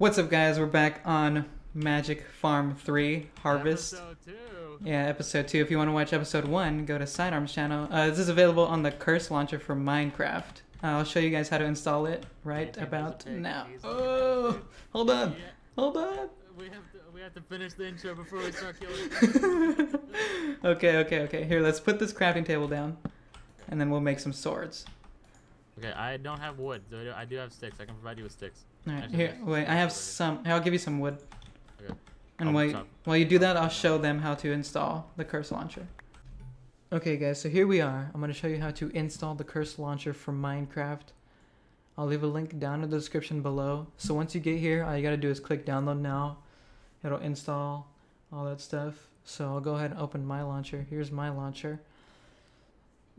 What's up, guys? We're back on Magic Farm 3 Harvest. Episode. Yeah, episode 2. If you want to watch episode 1, go to SideArms channel. Uh, this is available on the Curse Launcher for Minecraft. Uh, I'll show you guys how to install it right about those a pig. now. Oh, hold on. Hold on. we have to we have to finish the intro before we start killing. okay, okay, okay. Here, let's put this crafting table down. And then we'll make some swords. Okay, I don't have wood. so I do- I do have sticks. I can provide you with sticks. Alright, here, wait, I have some. Here, I'll give you some wood. Okay. And while, chop. while you do that, I'll show them how to install the Curse Launcher. Okay, guys, so here we are. I'm going to show you how to install the Curse Launcher for Minecraft. I'll leave a link down in the description below. So once you get here, all you got to do is click download now. It'll install all that stuff. So I'll go ahead and open my launcher. Here's my launcher.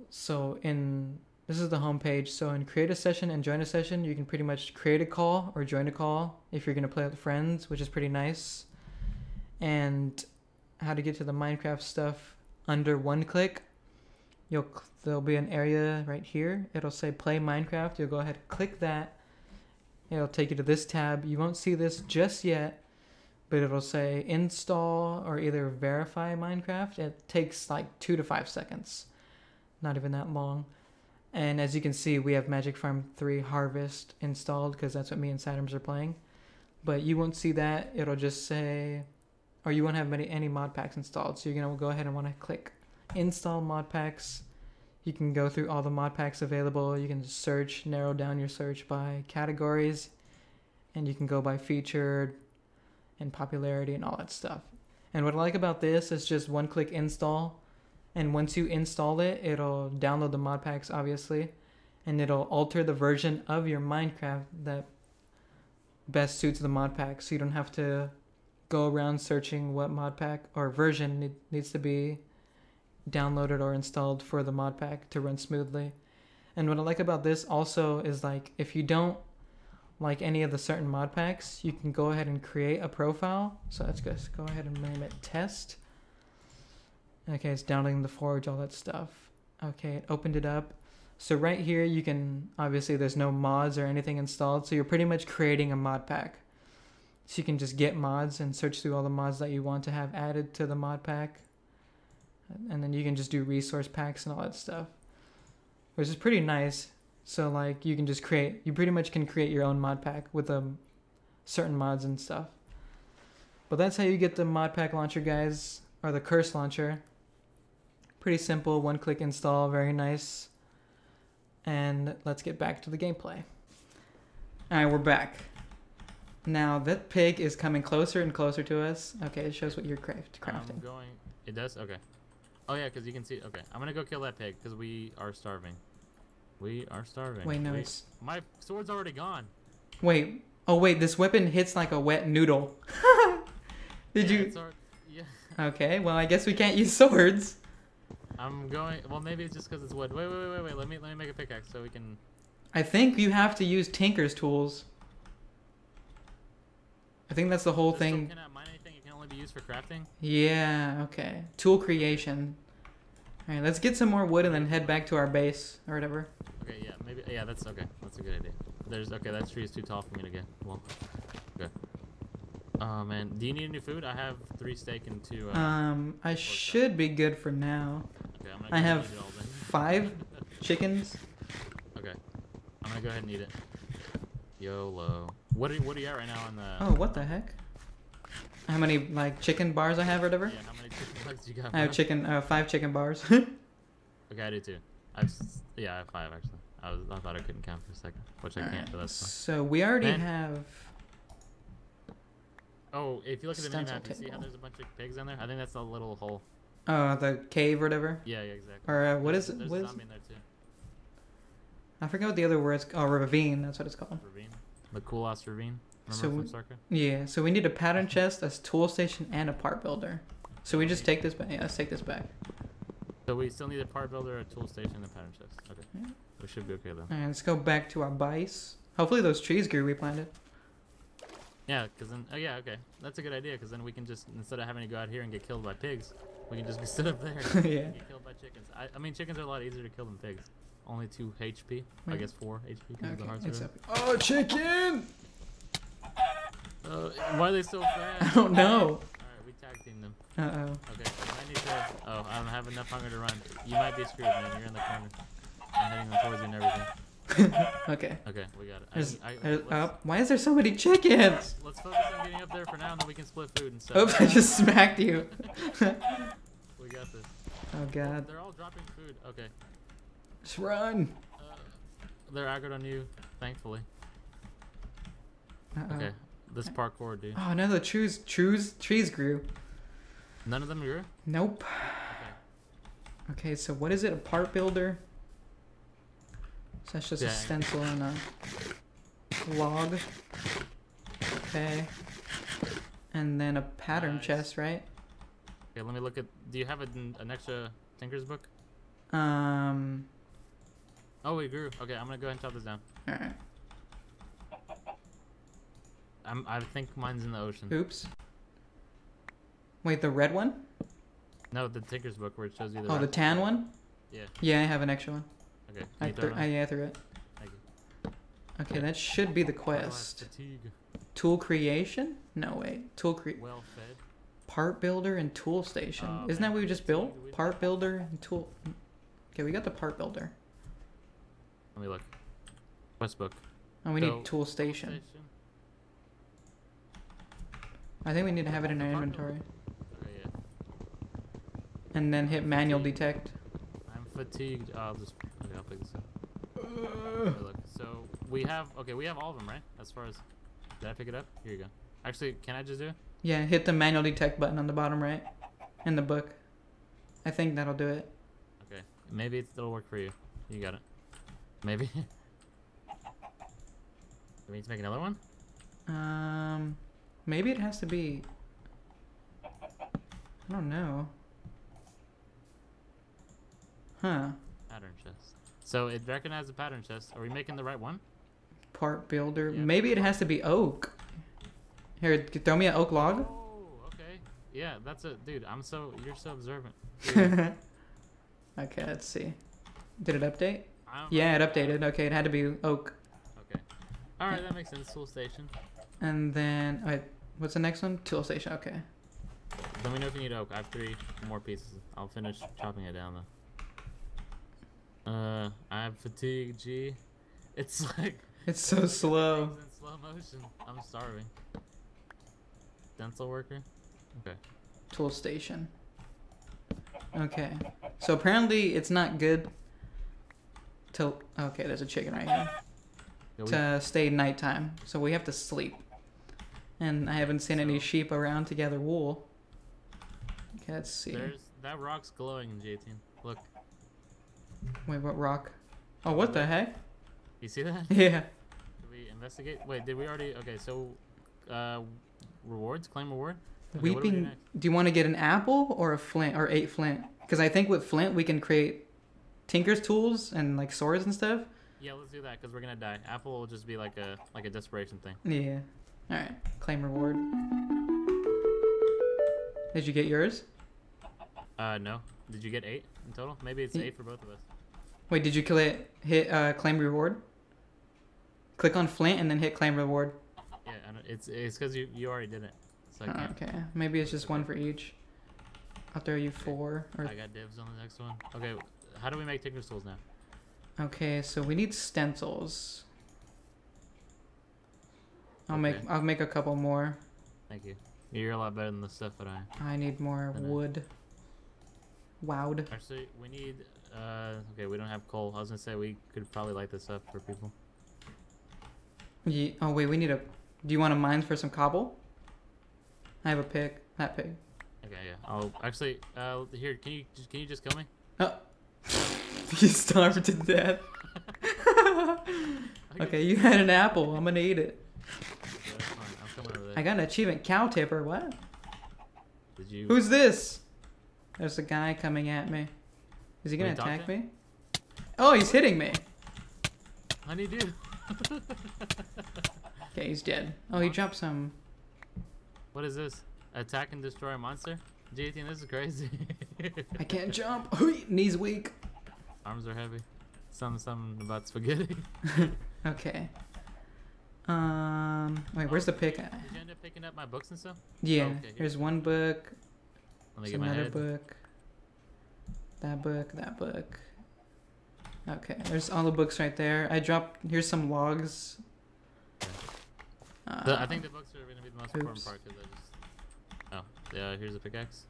So in this is the home page. So in create a session and join a session, you can pretty much create a call or join a call if you're gonna play with friends, which is pretty nice. And how to get to the Minecraft stuff under one click. You'll there'll be an area right here. It'll say play Minecraft. You'll go ahead and click that. It'll take you to this tab. You won't see this just yet, but it'll say install or either verify Minecraft. It takes like two to five seconds, not even that long. And as you can see, we have Magic Farm 3 Harvest installed because that's what me and SideArms are playing. But you won't see that. It'll just say, or you won't have many, any mod packs installed. So you're going to go ahead and want to click install mod packs. You can go through all the mod packs available. You can search, narrow down your search by categories, and you can go by featured and popularity and all that stuff. And what I like about this is just one click install. And once you install it, it'll download the mod packs, obviously, and it'll alter the version of your Minecraft that best suits the mod pack. So you don't have to go around searching what mod pack or version need, needs to be downloaded or installed for the mod pack to run smoothly. And what I like about this also is like if you don't like any of the certain mod packs, you can go ahead and create a profile. So let's just go ahead and name it test. Okay, it's downloading the forge, all that stuff. Okay, it opened it up. So right here, you can obviously there's no mods or anything installed, so you're pretty much creating a mod pack. So you can just get mods and search through all the mods that you want to have added to the mod pack, and then you can just do resource packs and all that stuff, which is pretty nice. So like you can just create, you pretty much can create your own mod pack with um certain mods and stuff. But that's how you get the mod pack launcher, guys, or the curse launcher. Pretty simple, one click install, very nice. And let's get back to the gameplay. Alright, we're back. Now that pig is coming closer and closer to us. Okay, it shows what you're craft I'm going. It does. Okay. Oh yeah, because you can see. Okay, I'm gonna go kill that pig because we are starving. We are starving. Wait, no, We- it's my sword's already gone. wait. Oh wait, this weapon hits like a wet noodle. Did Yeah, you? al- yeah. Okay, well I guess we can't use swords. I'm going. Well, maybe it's just because it's wood. Wait, wait, wait, wait, wait. Let me let me make a pickaxe so we can. I think you have to use Tinker's tools. I think that's the whole This thing. cannot mine anything. It can only be used for crafting. Yeah, okay. Tool creation. Alright, let's get some more wood and then head back to our base or whatever. Okay, yeah, maybe. Yeah, that's okay. That's a good idea. There's okay. That tree is too tall for me to get. Well, okay. Oh man, do you need any food? I have three steak and two. Uh, Um, I should be good for now. Okay, I'm gonna. I have eat it all then. five chickens. Okay, I'm gonna go ahead and eat it. YOLO. What are what are you at right now on the? Oh, what the heck? How many like chicken bars I have or whatever? Yeah, how many chicken legs you got? I have chicken, uh, five chicken bars. Okay, I do too. I've yeah, I have five actually. I was I thought I couldn't count for a second, which I can't, but that's fine. so we already have. Oh, if you look at the minimap, you see how there's a bunch of pigs in there? I think that's a little hole. Uh, the cave or whatever. Yeah, yeah, exactly. Or uh, what is it? What is? zombie in there too. I forget what the other word's. Oh, ravine. That's what it's called. Ravine. The cool ass ravine. Remember we- from? Yeah. So we need a pattern chest, a tool station, and a part builder. So we just take this back. Yeah, let's take this back. So we still need a part builder, a tool station, and a pattern chest. Okay. Yeah. We should be okay then. Alright, let's go back to our base. Hopefully those trees grew we planted. Yeah, because then, oh yeah, okay. That's a good idea, because then we can just, instead of having to go out here and get killed by pigs, we can just be stood up there yeah. get killed by chickens. I, I mean, chickens are a lot easier to kill than pigs. Only 2 HP. I guess 4 HP because the Okay, hearts it's. Oh, chicken! Uh, why are they so fast? I don't know. Alright, we tag team them. Uh oh. Okay, so I need to. Oh, I don't have enough hunger to run. You might be screwed, man. You're in the corner. I'm heading them towards you and everything. okay. Okay, we got it. I- There's, I, there's, uh, why is there so many chickens? let's, focus on getting up there for now, and then we can split food and stuff. Oops, I just smacked you. We got this. Oh god. They're all dropping food. Okay. Just run. Uh, they're aggroed on you, thankfully. Uh-oh. Okay. This parkour, dude. Oh no, the trees, trees, trees grew. None of them grew? Nope. Okay. Okay, so what is it? A part builder? So that's just a stencil and a log. Okay. And then a pattern Nice. chest, right? Okay, let me look at. Do you have an, an extra Tinker's book? Um. Oh, we grew. Okay, I'm gonna go ahead and chop this down. All right. I'm, I think mine's in the ocean. Oops. Wait, the red one? No, the Tinker's book where it shows you the. Oh, the rock- tan one? Yeah. Yeah, I have an extra one. Okay. I it I, yeah, I threw it. Okay, that should be the Why do I have quest. Tool creation? No, wait. Tool cre. Well fed. Part builder and tool station. Oh, Isn't that what we just built? Part builder and tool. Okay, we got the part builder. Let me look. Quest book. And we So, need tool station. I think we need to have it in our inventory. Yeah. And then hit manual detect. I'm fatigued. I'll just. Pick this up. Okay, look. So we have. Okay, we have all of them, right? As far as. Did I pick it up? Here you go. Actually, can I just do it? Yeah, hit the manual detect button on the bottom right. In the book. I think that'll do it. Okay. Maybe it'll work for you. You got it. Maybe. Do we need to make another one? Um, maybe it has to be. I don't know. Huh. Pattern chest. So it recognized the pattern chest. Are we making the right one? Part builder. Yeah. Maybe it has to be oak. Here, throw me an oak log. Oh, okay. Yeah, that's a dude. I'm so you're so observant. Okay, let's see. Did it update? Yeah, it updated. Okay, it had to be oak. Okay. All right, that makes sense. Tool station. And then, wait, what's the next one? Tool station. Okay. Let me know if you need oak. I have three more pieces. I'll finish chopping it down though. Uh, I have fatigue. G. It's like It's so slow. in slow motion. I'm starving. Dental worker. Okay. Tool station. Okay. So apparently it's not good to. Okay, there's a chicken right here. Yeah, we- To stay nighttime. So we have to sleep. And I haven't seen any sheep around to gather wool. Okay, let's see. There's that rock's glowing in G18. Look, Wait, what rock? Oh, what the heck? you see that? Yeah. Did we investigate? Wait, did we already? Okay, so, uh, rewards, claim reward. Okay, what do we do Weeping. Do you want to get an apple or a flint or eight flint? Because I think with flint we can create tinker's tools and like swords and stuff. Yeah, let's do that because we're gonna die. Apple will just be like a like a desperation thing. Yeah. All right. Claim reward. Did you get yours? Uh, no. Did you get eight in total? Maybe it's Ye- eight for both of us. Wait, did you click hit uh, claim reward? Click on flint and then hit claim reward. Yeah, I it's it's because you you already did it. So I Oh, okay. Maybe it's just one for each. I'll throw you four. Or I got dibs on the next one. Okay, how do we make Tinker's tools now? okay, so we need stencils. I'll make I'll make a couple more. Thank you. You're a lot better than the stuff that I. I need more I wood. Wowed. Actually, we need. Uh, okay, we don't have coal. I was gonna say we could probably light this up for people. Ye- oh wait, we need a. Do you want to mine for some cobble? I have a pick. That pig. Okay, yeah. I'll actually. Uh, here, can you just can you just kill me? Oh. you starved to death. Okay, you had an apple. I'm gonna eat it. yeah, that's fine. I'm coming over there. I got an achievement cow tipper. What? Did you? Who's this? There's a guy coming at me. Is he gonna talk attack me? Oh, he's hitting me. Honey, dude. Okay, he's dead. Oh, he dropped some. What is this? Attack and destroy a monster? G18, this is crazy. I can't jump. Knees weak. Arms are heavy. Some something about spaghetti. Okay. Um. Wait, where's the pick? Did you end up picking up my books and stuff? Yeah. okay, here. Here's one book. Let me There's get my another head. book. That book. That book. Okay. There's all the books right there. I dropped. Here's some logs. The, I Uh, think the books are gonna be the most important part because I just. Oh, yeah. Here's a pickaxe.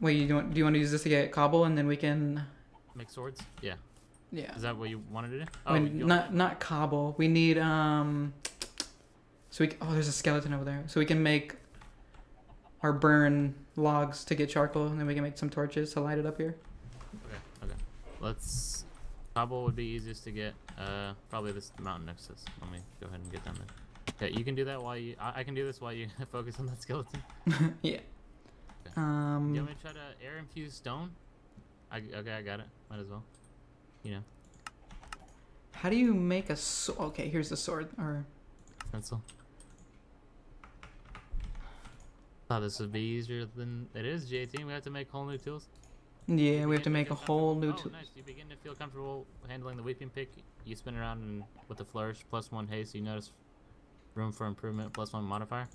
Wait, you don't? Do you want to use this to get cobble, and then we can? Make swords. Yeah. Yeah. Is that what you wanted to do? Oh, want- not not cobble. We need um. So we oh, there's a skeleton over there. So we can make our burn logs to get charcoal, and then we can make some torches to light it up here. Okay. Okay. Let's. Cobble would be easiest to get. Uh, probably this mountain next to us. Let me go ahead and get down there. Okay, you can do that while you. I, I can do this while you focus on that skeleton. yeah. Okay. Um. you want me to try to air infuse stone? I, okay, I got it. Might as well. You know, How do you make a sword? Okay, here's the sword. Or pencil. Thought this would be easier than it is. G18, we have to make whole new tools. Yeah, we have to make a whole new comfortable- tool. Oh, nice. You begin to feel comfortable handling the weeping pick. You spin around and with the flourish plus one haste. You notice room for improvement plus one modifier.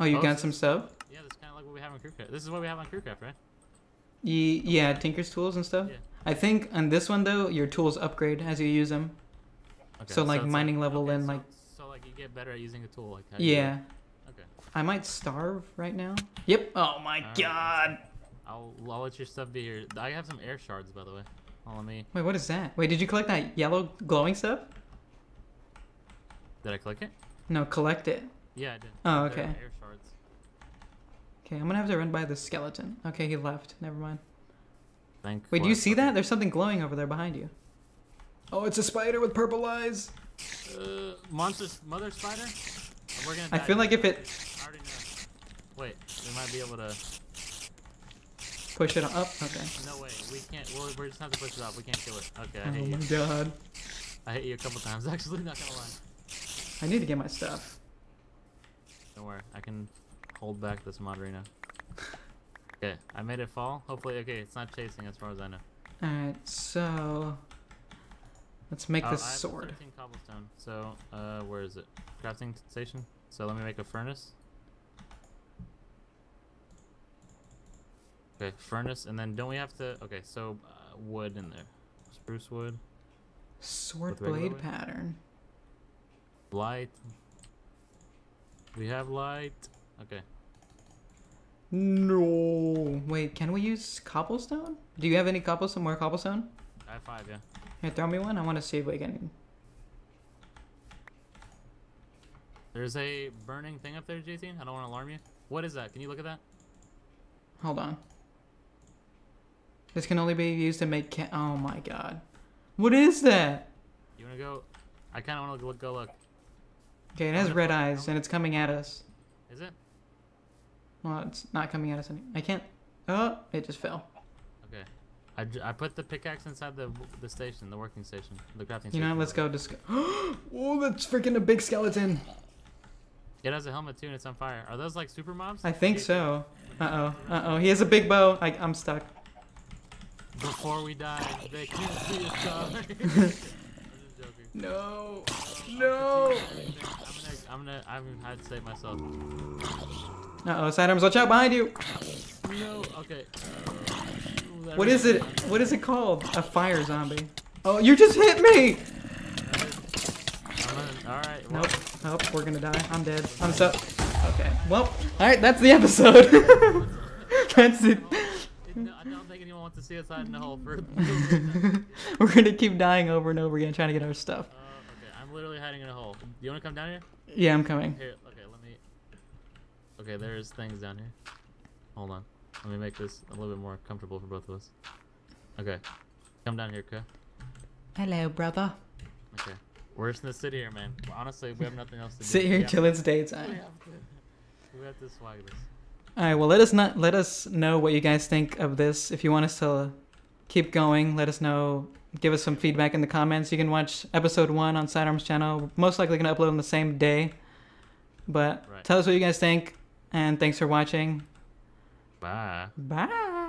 Oh, you Oh, got some stuff? Yeah, that's kind of like what we have on Crewcraft. This is what we have on Crewcraft, right? Ye- yeah, Tinker's tools and stuff. Yeah. I think on this one though, your tools upgrade as you use them. Okay, So, like, it's mining level okay, and, so- like- So like you get better at using a tool. Like Yeah. Okay. I might starve right now. Yep. Oh my Alright. god. I'll, I'll let your stuff be here. I have some air shards, by the way. Hold on, let me. Wait, what is that? Wait, did you collect that yellow glowing stuff? Did I click it? No, collect it. Yeah, I did. Oh, okay. Air shards. Okay, I'm gonna have to run by the skeleton. Okay, he left. Never mind. Thank. Wait, do you see that? There's something glowing over there behind you. Oh, it's a spider with purple eyes. Uh, monster mother spider. We're gonna. I feel like if it I already know. Wait, we might be able to. Push it up. Okay. No way, we can't. We're, we're just have to push it up. We can't kill it. Okay, I Oh my you. god. I hit you a couple times. Actually, not gonna lie. I need to get my stuff. Don't worry, I can hold back this Moderna. Okay, I made it fall. Hopefully, okay, it's not chasing as far as I know. Alright, so let's make Oh, this I sword. 13 cobblestone. So, uh, where is it? Crafting station. So let me make a furnace. Okay, furnace, and then don't we have to? Okay, so uh, wood in there. Spruce wood, Sword blade wood? pattern. light. We have light. Okay. No. Wait, can we use cobblestone? Do you have any cobblestone? More cobblestone? I have five, yeah. Here, throw me one. I want to see if we can. There's a burning thing up there, JT. I don't want to alarm you. What is that? Can you look at that? Hold on. This can only be used to make. Ca- oh my god. What is that? You wanna go? I kind of want to look. Go look. Okay, it has red eyes and it's coming at us. Is it? Well, it's not coming at us. Any- I can't. Oh, it just fell. Okay. I, I put the pickaxe inside the the station, the working station, the crafting You station. know, let's go. Just. oh, that's freaking a big skeleton. It has a helmet too, and it's on fire. Are those like super mobs? I think so. Uh oh. Uh oh. He has a big bow. I, I'm stuck. Before we die, they can't see us die. I'm just joking. No. I'm No. gonna, I'm gonna, I'm gonna, I'd save myself. Uh oh. SideArms, watch out behind you. No. Okay. Ooh, that What hurt. it? What is it called? A fire zombie. Oh, you just hit me. All right. Well, Nope. Nope. We're gonna die. I'm dead. I'm so. Okay. Well. All right. That's the episode. that's it. It- I don't think anyone wants to see us hide in the hole for. We're gonna keep dying over and over again trying to get our stuff. Uh, okay, I'm literally hiding in a hole. Do you want to come down here? Yeah, I'm coming. Here, okay, let me. Okay, there's things down here. Hold on. Let me make this a little bit more comfortable for both of us. Okay. Come down here, okay? Hello, brother. Okay. We're just in the city here, man. Honestly, we have nothing else to do. Sit here We until it's daytime. We have to, we have to swag this. All right. Well, let us not let us know what you guys think of this. If you want us to keep going, let us know. Give us some feedback in the comments. You can watch episode one on SideArms channel. Most likely gonna upload on the same day. But Right. tell us what you guys think, and thanks for watching. Bye. Bye.